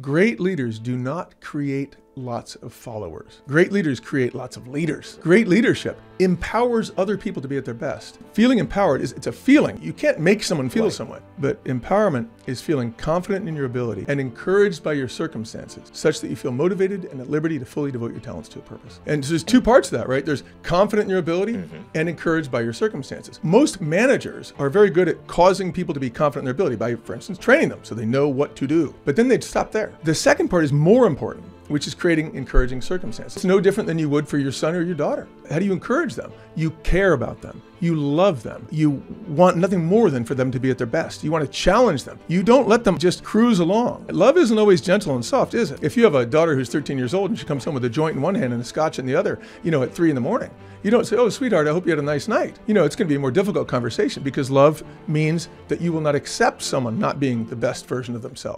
Great leaders do not create lots of followers. Great leaders create lots of leaders. Great leadership empowers other people to be at their best. Feeling empowered is it's a feeling. You can't make someone feel Right. some way. But empowerment is feeling confident in your ability and encouraged by your circumstances such that you feel motivated and at liberty to fully devote your talents to a purpose. And so there's two parts to that, right? There's confident in your ability mm-hmm. and encouraged by your circumstances. Most managers are very good at causing people to be confident in their ability by, for instance, training them so they know what to do. But then they'd stop there. The second part is more important which is creating encouraging circumstances. It's no different than you would for your son or your daughter. How do you encourage them? You care about them. You love them. You want nothing more than for them to be at their best. You want to challenge them. You don't let them just cruise along. Love isn't always gentle and soft, is it? If you have a daughter who's 13 years old and she comes home with a joint in one hand and a scotch in the other, you know, at three in the morning, you don't say, Oh, sweetheart, I hope you had a nice night. You know, it's going to be a more difficult conversation because love means that you will not accept someone not being the best version of themselves.